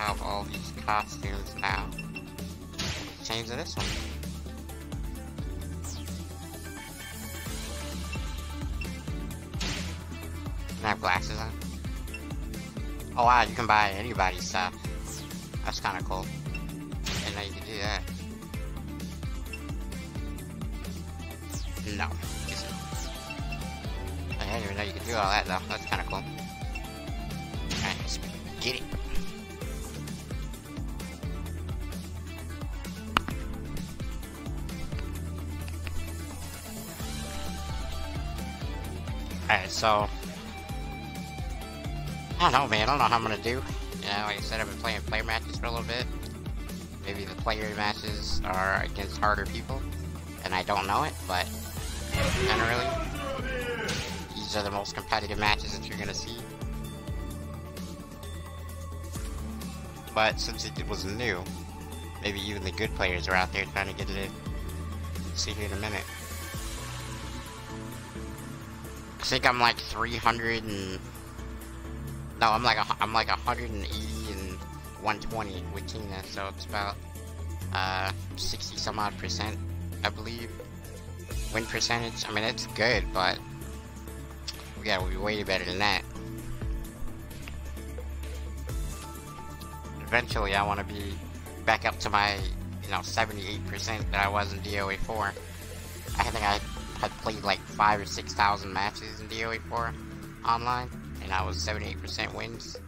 Have all these costumes now. Change to this one. Can I have glasses on? Oh wow, you can buy anybody's stuff. That's kinda cool. Didn't know you could do that. No. Know you can do all that though. That's kinda cool. Alright, get it. Alright, so I don't know, man. I don't know how I'm gonna do. You know, like I said, I've been playing player matches for a little bit. Maybe the player matches are against harder people, and I don't know it, but generally, these are the most competitive matches that you're gonna see. But since it was new, maybe even the good players are out there trying to get it in. See here in a minute. I think I'm like 300 and no, I'm like a, I'm like 180 and 120 with Tina, so it's about uh 60 some odd percent, I believe. Win percentage. I mean, it's good, but we gotta be way better than that. Eventually, I want to be back up to my, you know, 78% that I was in DOA 4. I think I had played like five or six thousand matches in DOA 4 online, and I was 78% wins.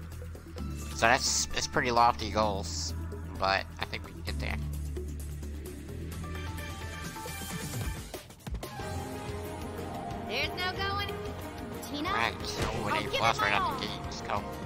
So that's that's pretty lofty goals, but I think we can get there. The gate,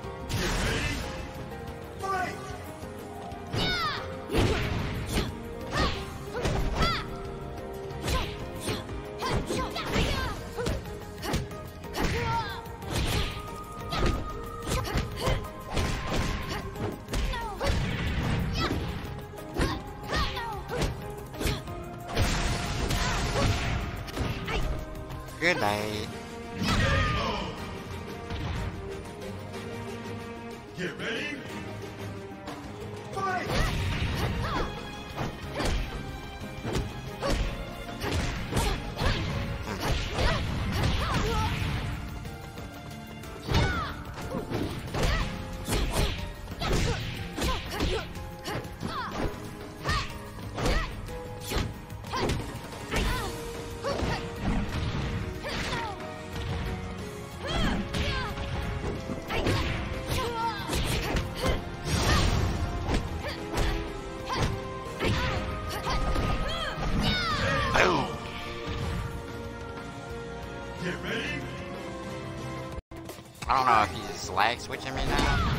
don't know if he's lag switching me now,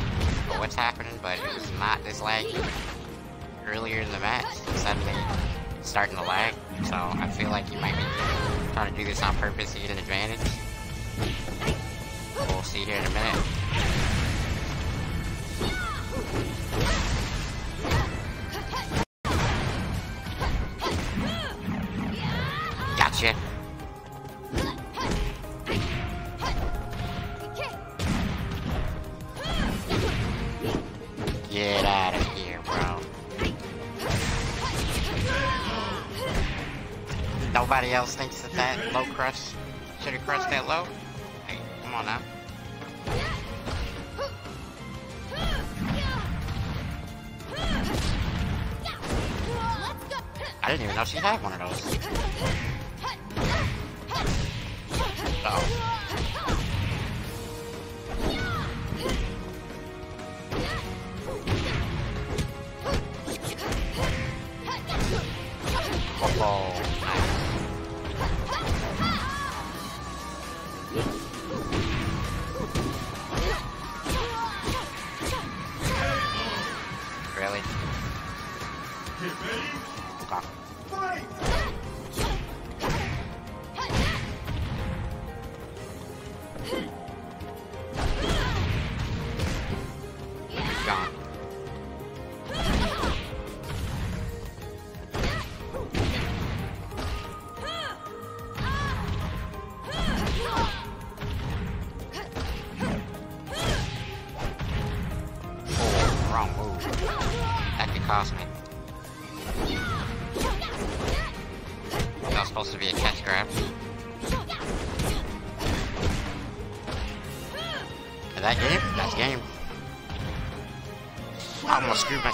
or what's happening, but it was not this laggy earlier in the match. Suddenly, starting to lag, so I feel like he might be trying to do this on purpose to get an advantage. We'll see here in a minute. Really?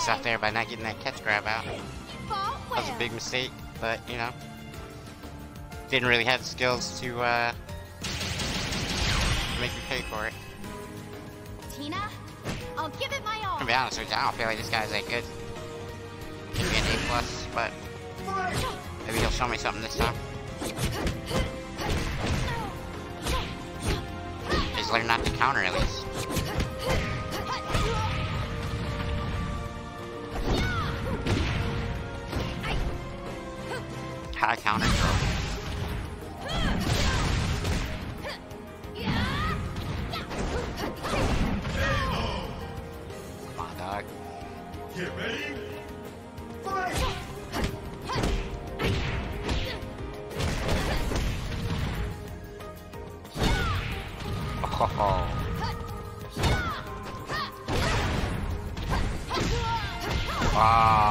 Myself there by not getting that catch grab out. That was a big mistake, but you know. Didn't really have the skills to uh make me pay for it. Tina, I'll give it my all. To be honest with you, I don't feel like this guy's that good. Maybe an A plus, but maybe he'll show me something this time. Oh, wow. Camera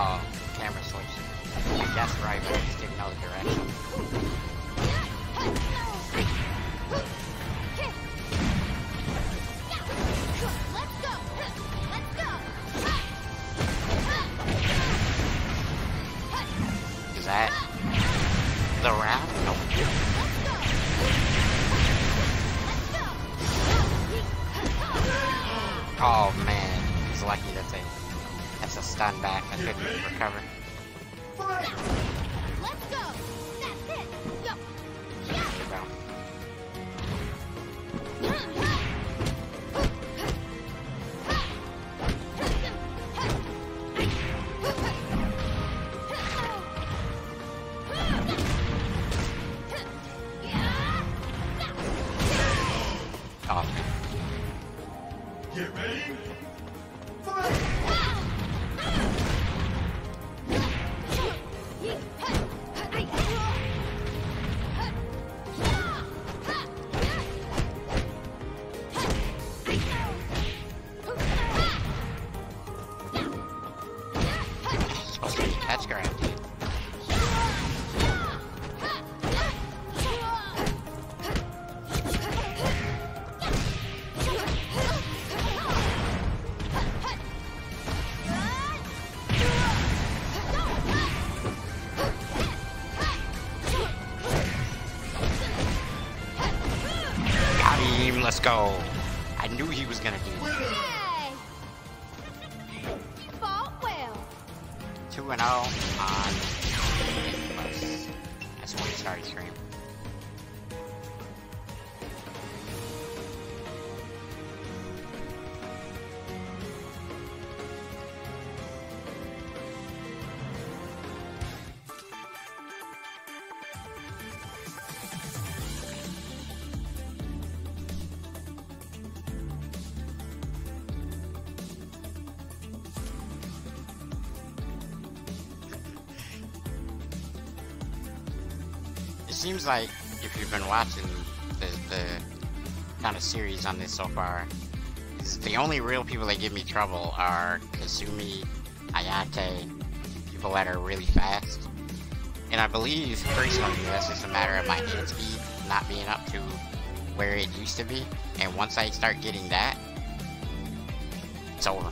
go. I knew he was gonna do seems like if you've been watching the, the kind of series on this so far, is the only real people that give me trouble are Kasumi, Ayane, people that are really fast. And I believe personally that's just a matter of my hand speed not being up to where it used to be. And once I start getting that, it's over.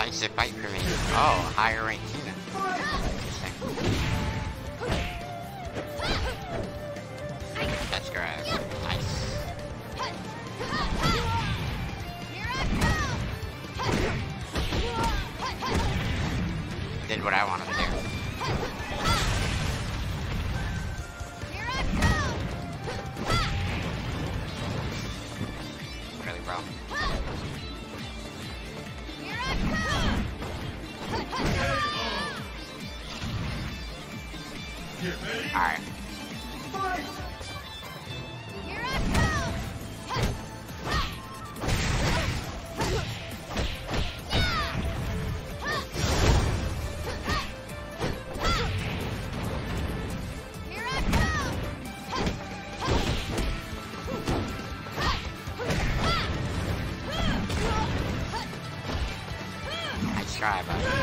Oh, decisive fight for me. Oh, higher rank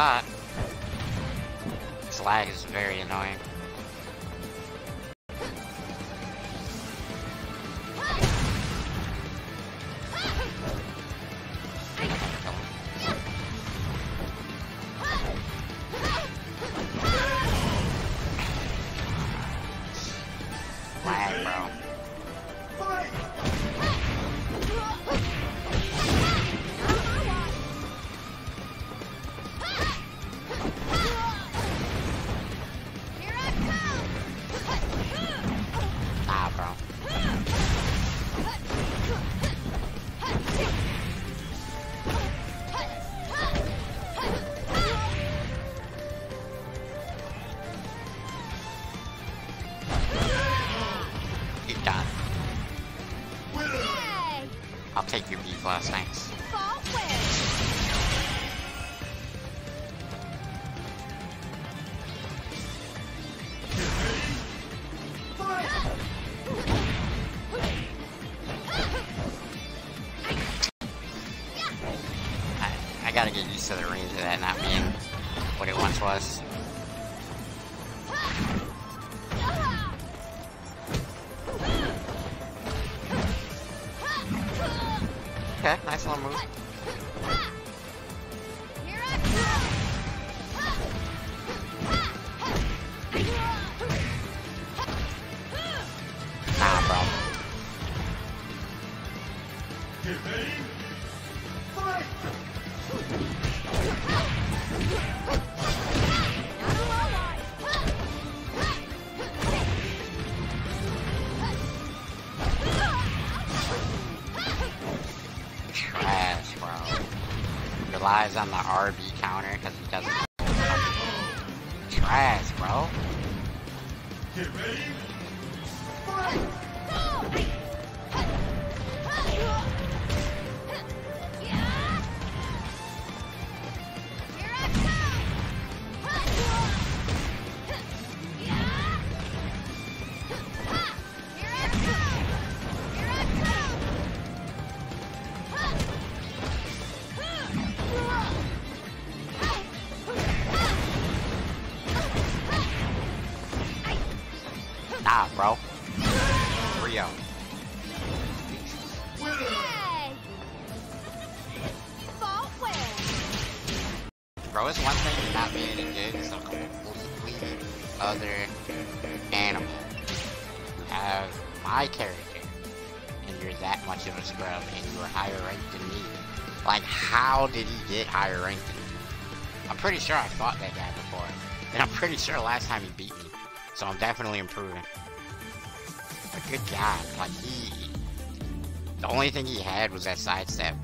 ล่า last time. trash, bro. Relies on the RB counter because he doesn't. Trash, bro. Get ready. Fight. sure last time he beat me, so I'm definitely improving. But good God, like he, the only thing he had was that sidestep.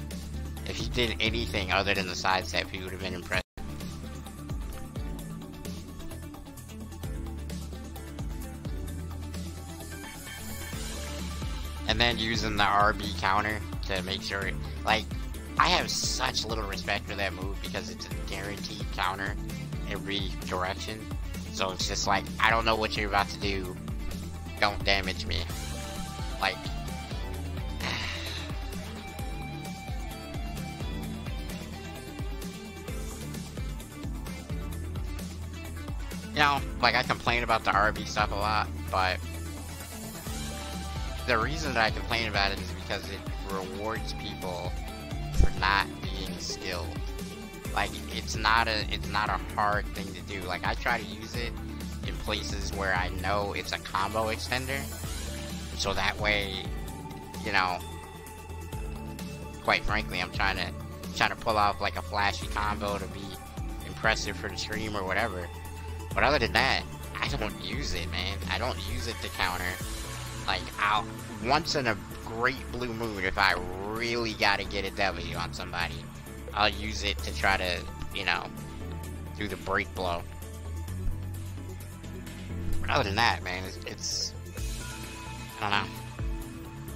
If he did anything other than the sidestep, he would have been impressive. And then using the RB counter to make sure, like, I have such little respect for that move because it's a guaranteed counter every direction. So it's just like, I don't know what you're about to do. Don't damage me. Like, you know, like I complain about the RB stuff a lot, but the reason that I complain about it is because it rewards people for not being skilled. Like it's not a it's not a hard thing to do. Like I try to use it in places where I know it's a combo extender. So that way, you know, quite frankly, I'm trying to trying to pull off like a flashy combo to be impressive for the stream or whatever. But other than that, I don't use it, man. I don't use it to counter. Like, I'll once in a great blue moon, if I really gotta get a W on somebody, I'll use it to try to, you know, do the break blow. But other than that, man, it's, it's I don't know.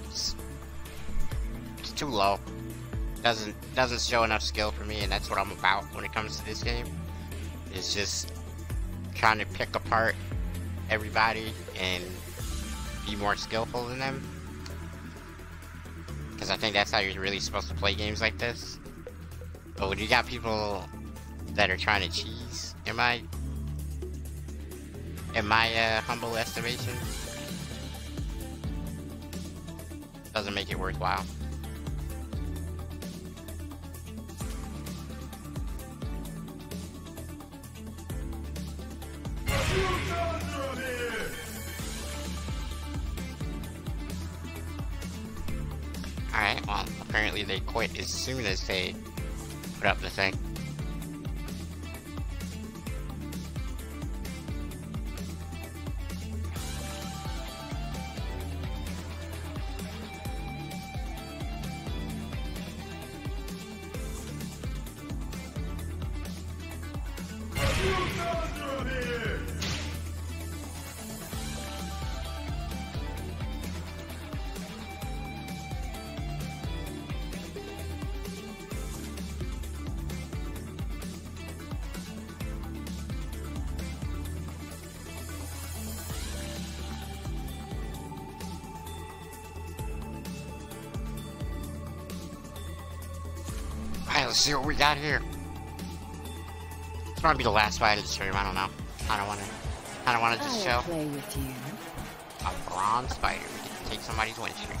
It's, it's too low. Doesn't doesn't show enough skill for me, and that's what I'm about when it comes to this game. It's just trying to pick apart everybody and be more skillful than them. Because I think that's how you're really supposed to play games like this. But when you got people that are trying to cheese, in my in my uh, humble estimation, doesn't make it worthwhile. Alright, well, apparently they quit as soon as they put up the thing. Let's see what we got here. It's gonna be the last fight of the stream, I don't know. I don't wanna I don't wanna just I'll show play with you. a bronze spider. We to take somebody's win streak.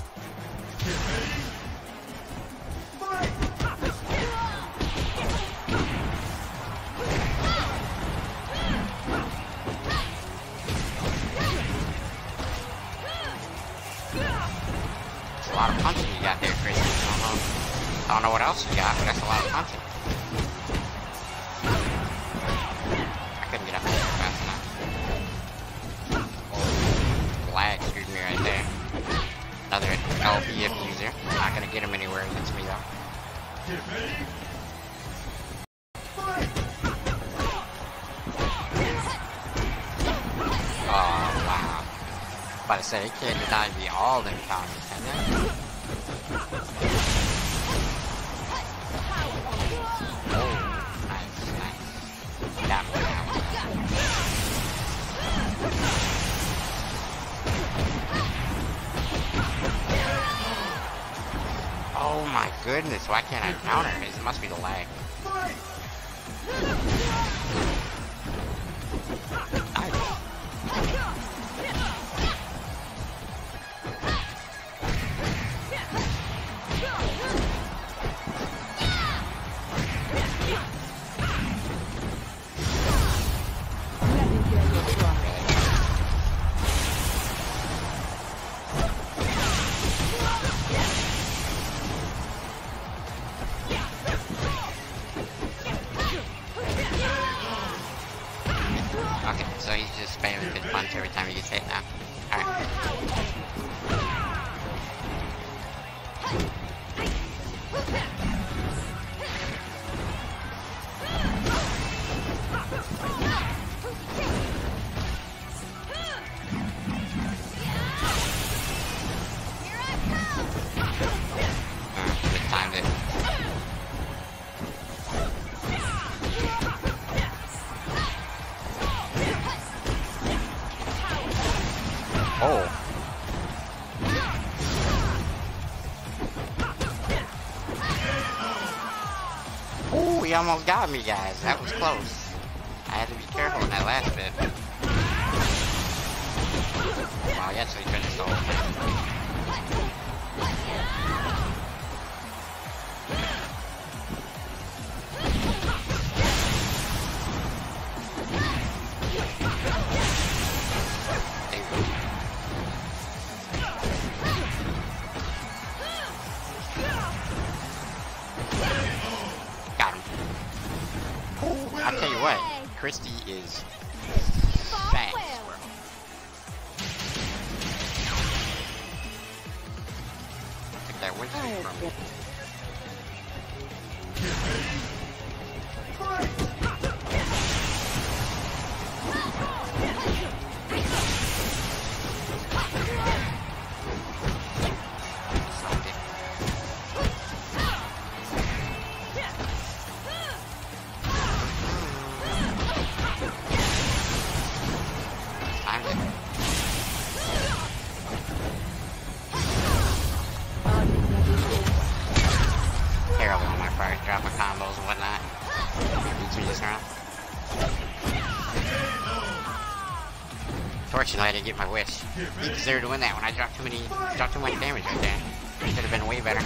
A lot of punching you got there, Chris. I don't know. What else you got, but that's a lot of punching. I couldn't get up there fast enough. Lag screwed me right there. Another LP abuser. Not gonna get him anywhere against me though. Oh. About to say, it can't deny me all them counters, why can't I counter? It must be the lag. almost got me, guys. That was close. glad I get my wish. He deserved to win that when I dropped too many, dropped too much damage right there. Should have been way better.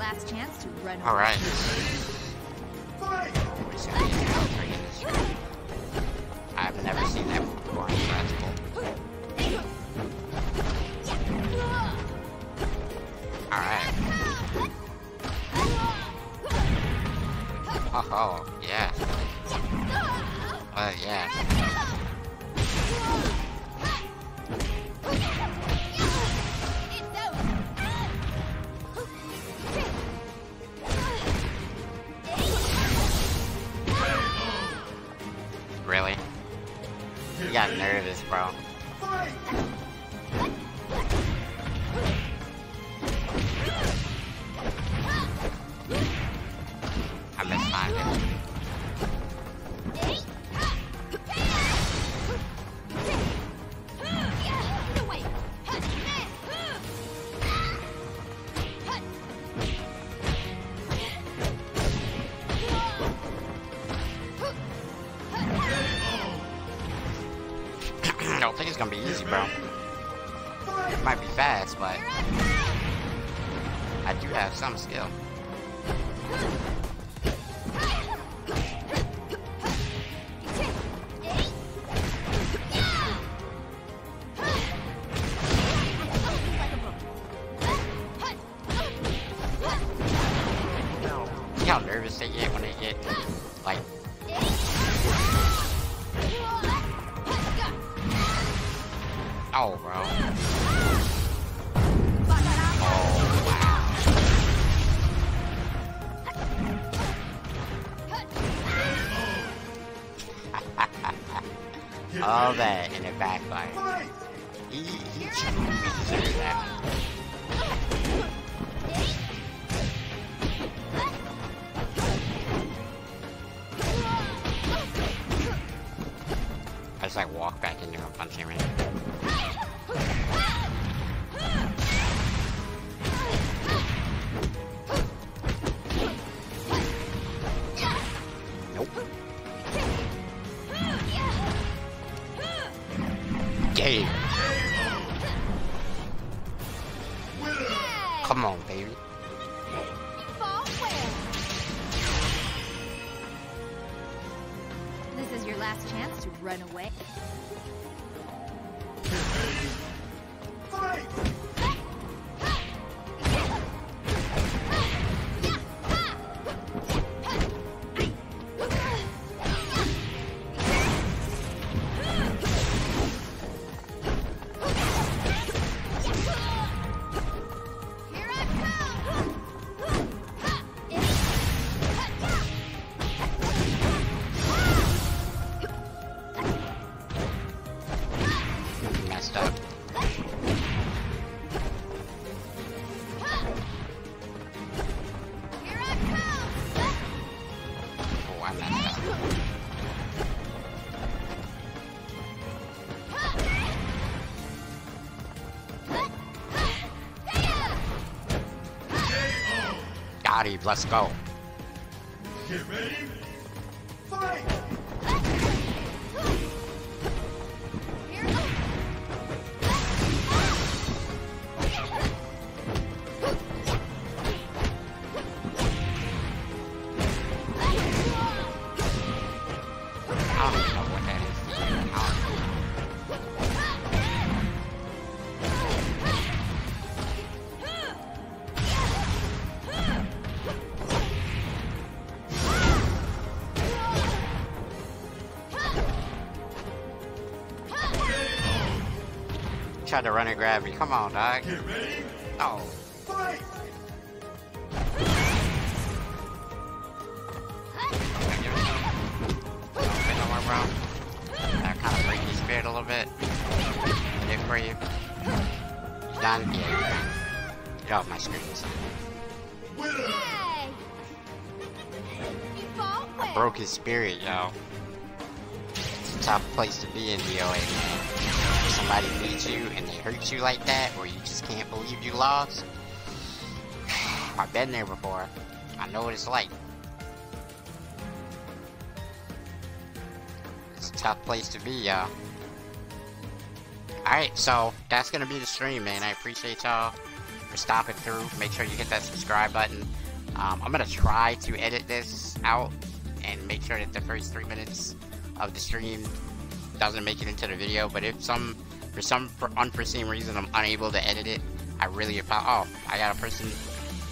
last chance to run. All right. bro. Let's go. Tried to run and grab me. Come on, dog. Get ready! Oh. Fight! Been nowhere, bro. That kind of break your spirit a little bit. Did it for you. Done? Yeah, you're done. Get off my screens. Winner! Yay! You fall? Broke his spirit, yo. It's a tough place to be in DOA, man. If somebody beats you and they hurt you like that, or you just can't believe you lost. I've been there before. I know what it's like. It's a tough place to be, y'all. Alright, so that's gonna be the stream, man. I appreciate y'all for stopping through. Make sure you hit that subscribe button. Um, I'm gonna try to edit this out and make sure that the first three minutes of the stream doesn't make it into the video. But if some, for some for unforeseen reason, I'm unable to edit it, I really apologize. Oh, I got a person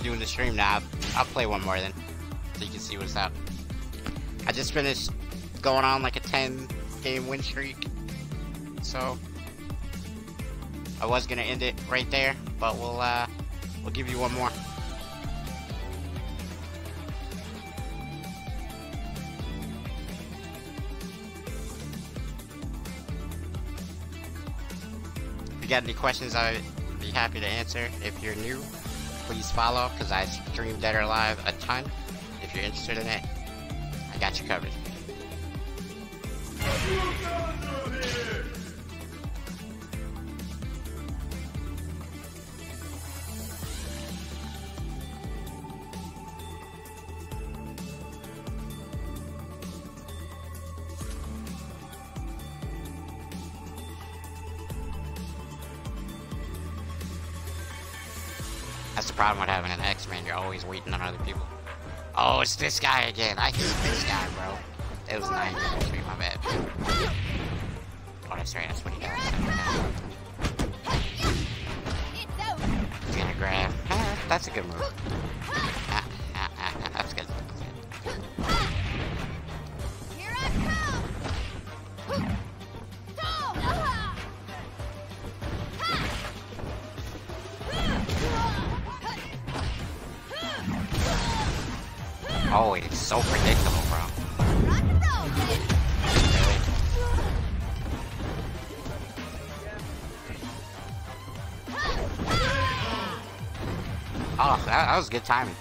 doing the stream now. I'll, play one more then, so you can see what's up. I just finished going on like a 10 game win streak, so I was gonna end it right there, but we'll uh, we'll give you one more. You got any questions, I'd be happy to answer. If you're new, please follow because I stream Dead or Alive a ton. If you're interested in it, I got you covered. always waiting on other people. Oh, it's this guy again. I hate this guy, bro. It was 9 was good timing.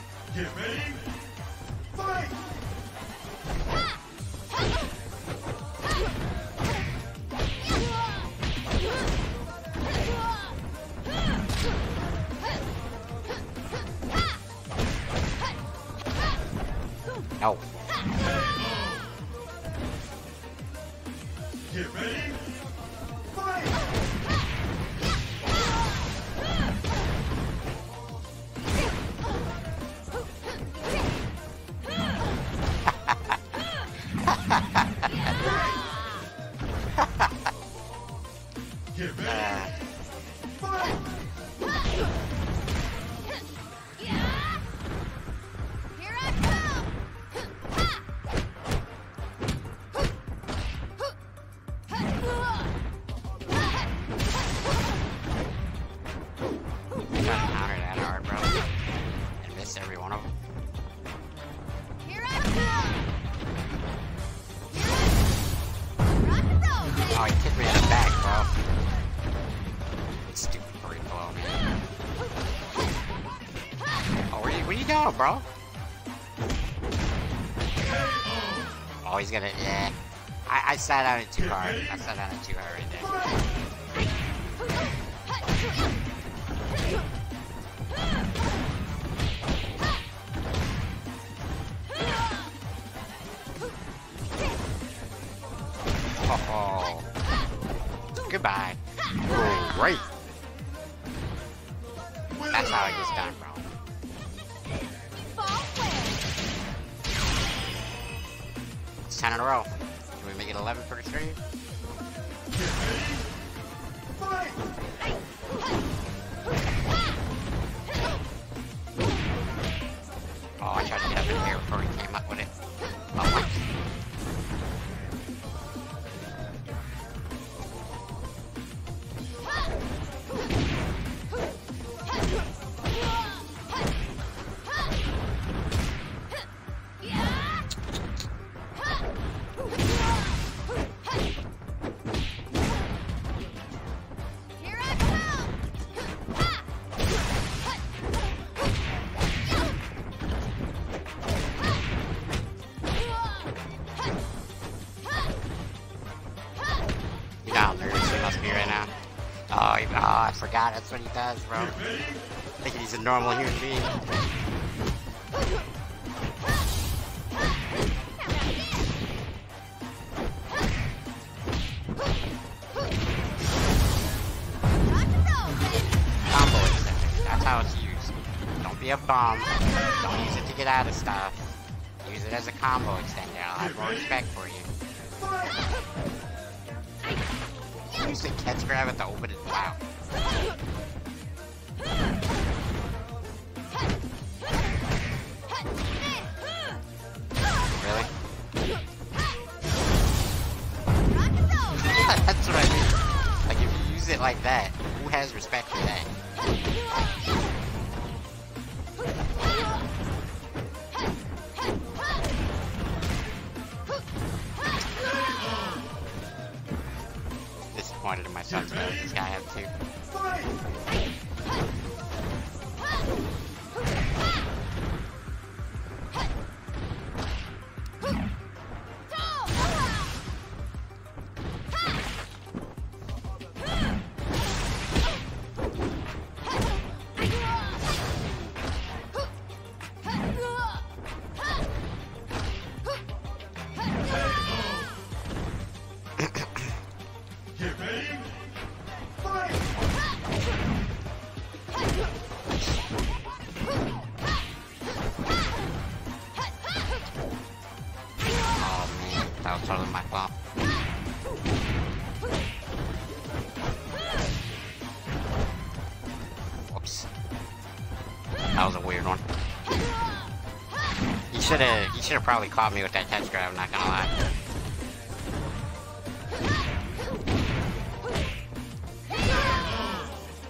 Sat on it too hard. I sat on it too hard right there. Oh, goodbye. Oh, great. That's how it gets done, bro. It's 10 in a row. It 11 for the stream? Oh, I tried to get up in here before he came up with it. That's what he does, bro. Thinking he's a normal human being. Combo extender. That's how it's used. Don't be a bum. Don't use it to get out of stuff. Use it as a combo extender. I'll have more respect for you. Use the catch grab at the open That's. Like, if you use it like that, who has respect for that? Myself today. This guy had two. That was a weird one. He should have. He should have probably caught me with that catch grab. Not gonna lie.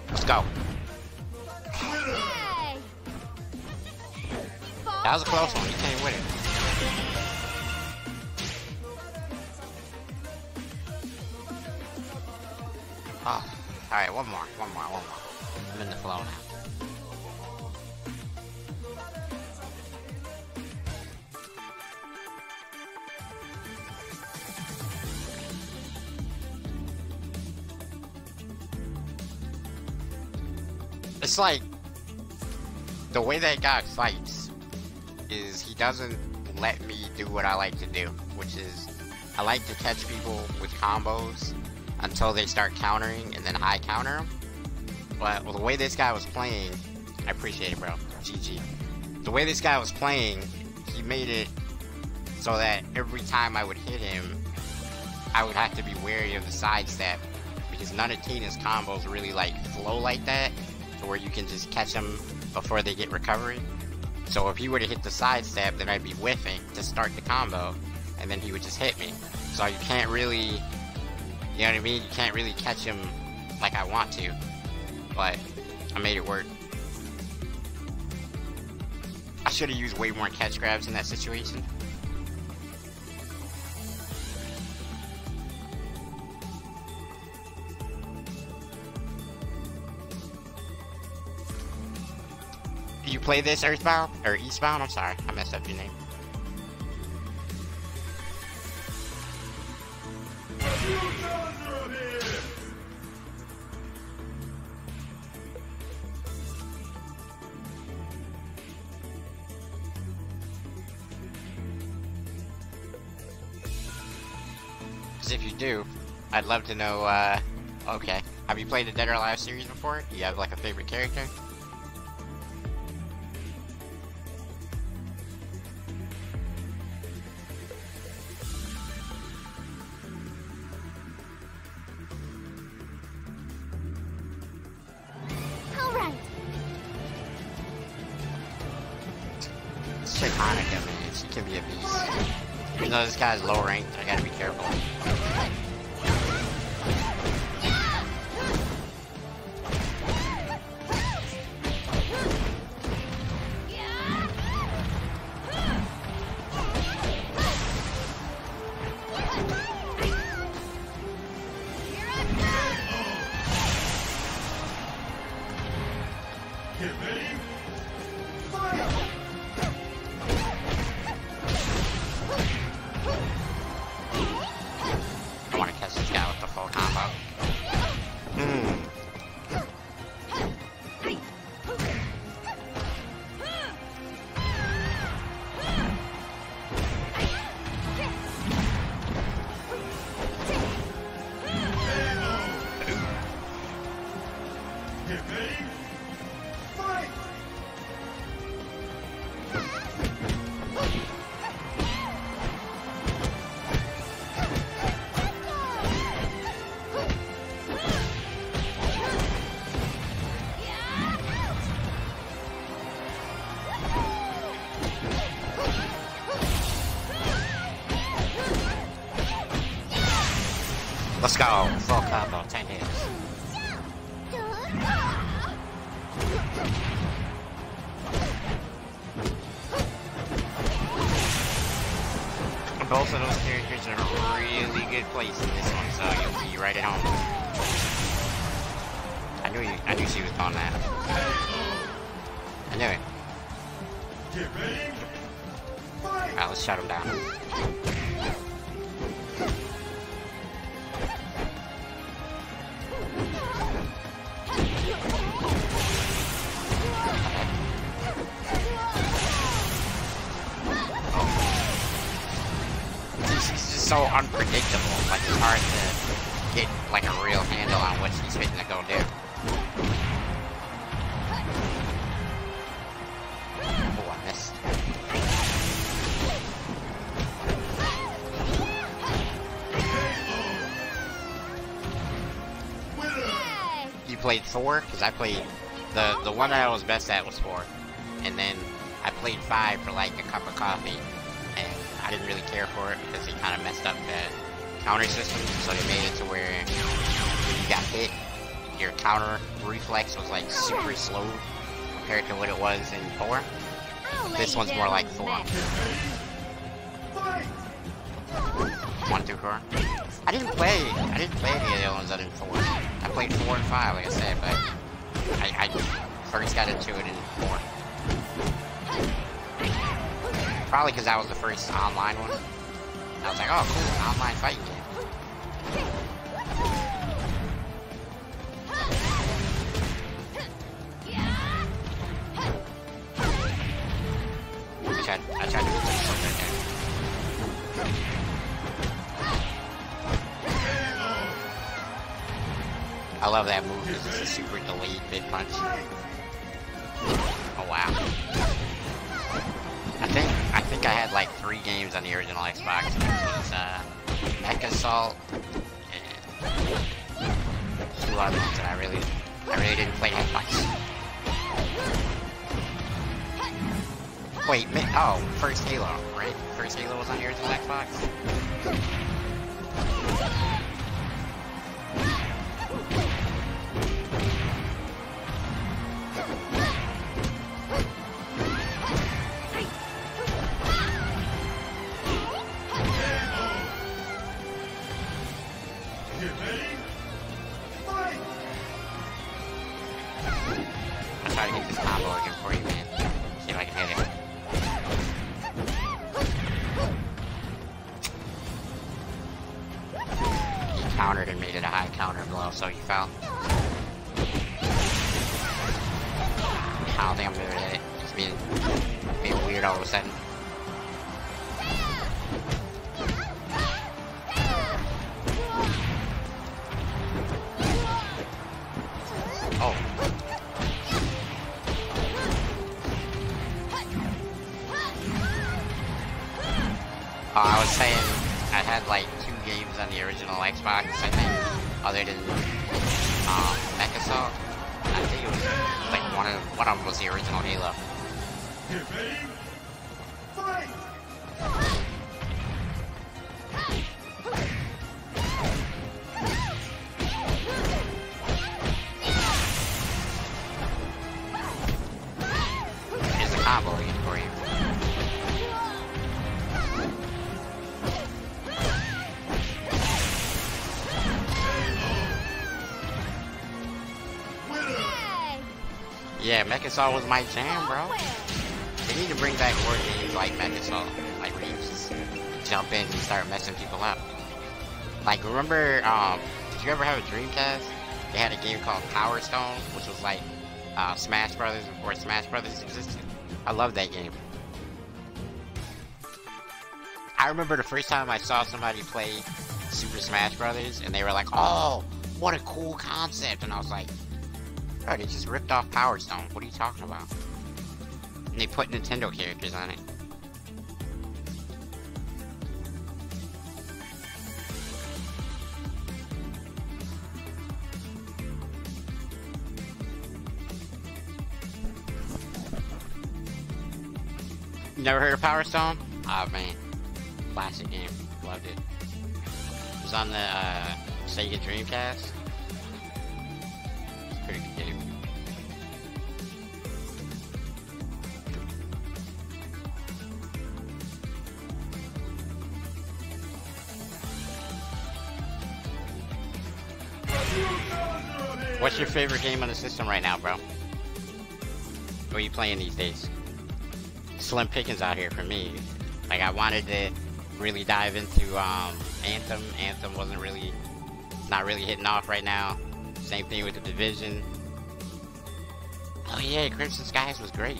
Let's go. That was a close one. You came with it. Oh, alright, one more, one more, one more. I'm in the flow now. Like the way that guy fights is he doesn't let me do what I like to do, which is I like to catch people with combos until they start countering and then I counter them. But well, the way this guy was playing, I appreciate it, bro. GG. The way this guy was playing, he made it so that every time I would hit him, I would have to be wary of the sidestep because none of Tina's combos really like flow like that, where you can just catch them before they get recovery. So if he were to hit the sidestep, then I'd be whiffing to start the combo, and then he would just hit me. So you can't really, you know what I mean? You can't really catch him like I want to, but I made it work. I should have used way more catch grabs in that situation. Play this Earthbound? Or Eastbound? I'm sorry, I messed up your name. Because if you do, I'd love to know, uh, okay. Have you played the Dead or Alive series before? Do you have, like, a favorite character? Let's go. Full combo, 10 hits. Both of those characters are really good place in this one, so you'll be right at home. I knew you, I knew she was on that. So. Like it's hard to get like a real handle on what he's fitting to go do. Oh, I missed. You played four? Because I played the the one that I was best at was four, and then I played five for like a cup of coffee, I didn't really care for it because it kind of messed up the counter system. So they made it to where when you got hit, your counter reflex was like super slow compared to what it was in four. This one's more like four. mat. One through four. I didn't play. I didn't play any of the other ones other than four. I played four and five, like I said, but I, I first got into it in four. Probably because that was the first online one. I was like, oh, cool, an online fighting game. I tried, I tried to something there. I love that move because it's a super delayed mid punch. Oh wow. I think think I had like three games on the original Xbox. It was uh, MechAssault and two other ones that I really I really didn't play that much. Wait, oh, first Halo, right? First Halo was on the original Xbox. Yeah, MechAssault was my jam, bro. They need to bring back more games like MechAssault, like where you just jump in and start messing people up. Like, remember, um, did you ever have a Dreamcast? They had a game called Power Stone, which was like uh, Smash Brothers before Smash Brothers existed. I love that game. I remember the first time I saw somebody play Super Smash Brothers, and they were like, "Oh, what a cool concept!" And I was like, "Bro, they just ripped off Power Stone. What are you talking about?" And they put Nintendo characters on it. Never heard of Power Stone? Oh man, classic game. Loved it. It was on the uh, Sega Dreamcast. What's your favorite game on the system right now, bro? What are you playing these days? Slim pickings out here for me. Like I wanted to really dive into um, Anthem. Anthem wasn't really, not really hitting off right now. Same thing with the Division. Oh yeah, Crimson Skies was great.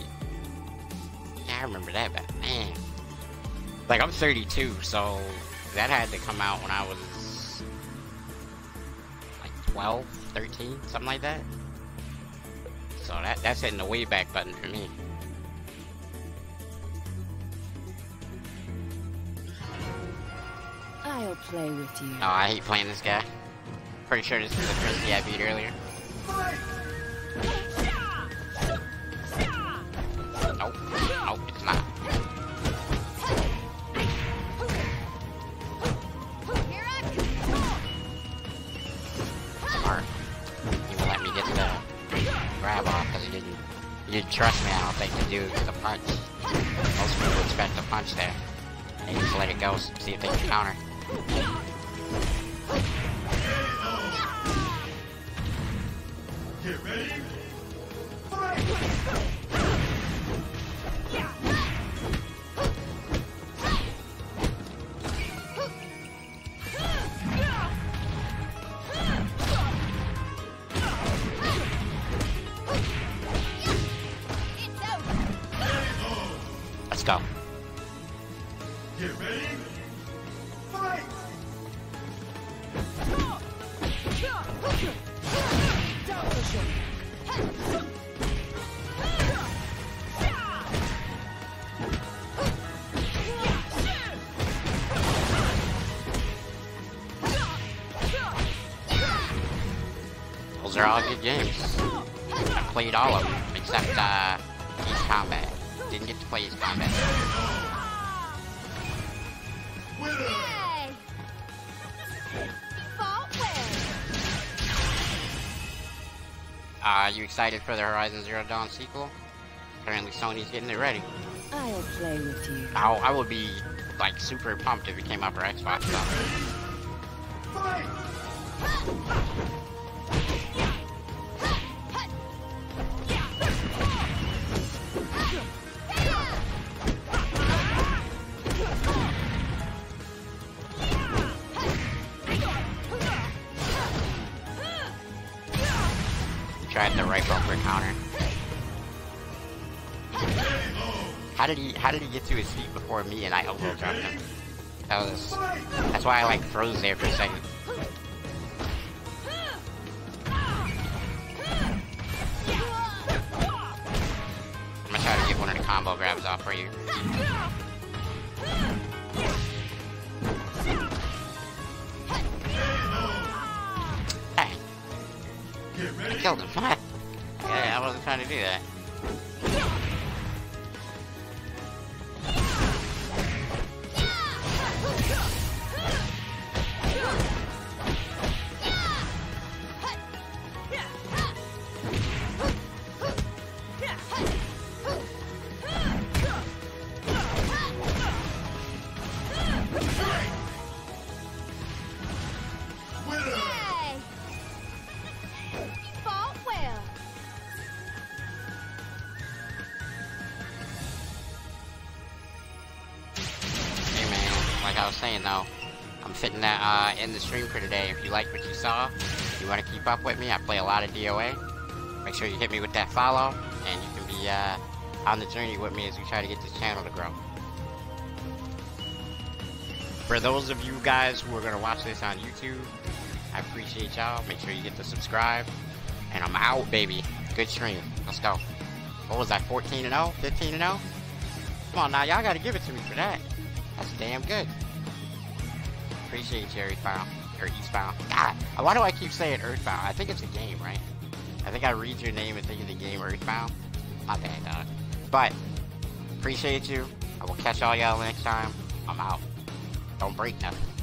Yeah, I remember that, but man, like I'm 32, so that had to come out when I was 12, 13, something like that. So that that's hitting the way back button for me. I'll play with you. Oh, I hate playing this guy. Pretty sure this is the Christie I beat earlier. Fight! Do the punch. Most people expect a punch there. And just let it go, see if they can counter. Get ready. Those are all good games. I played all of them, except uh, Ace Combat. Didn't get to play Ace Combat. Winner! Yay! Fought well. Uh, you excited for the Horizon Zero Dawn sequel? Apparently Sony's getting it ready. I'll play with you. I, I would be, like, super pumped if it came out for Xbox, though. Fight! How did he, get to his feet before me and I elbow dropped him? That was, that's why I, like, froze there for a second. I'm gonna try to get one of the combo grabs off for you. Hey, I killed him. yeah, I wasn't trying to do that. In the stream for today. If you like what you saw, you want to keep up with me, I play a lot of DOA. Make sure you hit me with that follow, and you can be uh, on the journey with me as we try to get this channel to grow. For those of you guys who are going to watch this on YouTube, I appreciate y'all. Make sure you get to subscribe. And I'm out, baby. Good stream. Let's go. What was that, 14 and 0? 15 and 0? Come on now, y'all gotta give it to me for that. That's damn good. Appreciate you, Earthbound. Or Eastbound. God, why do I keep saying Earthbound? I think it's a game, right? I think I read your name and think of the game Earthbound. My bad, dog. But, appreciate you. I will catch all y'all next time. I'm out. Don't break nothing.